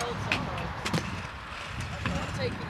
wild sometimes. Take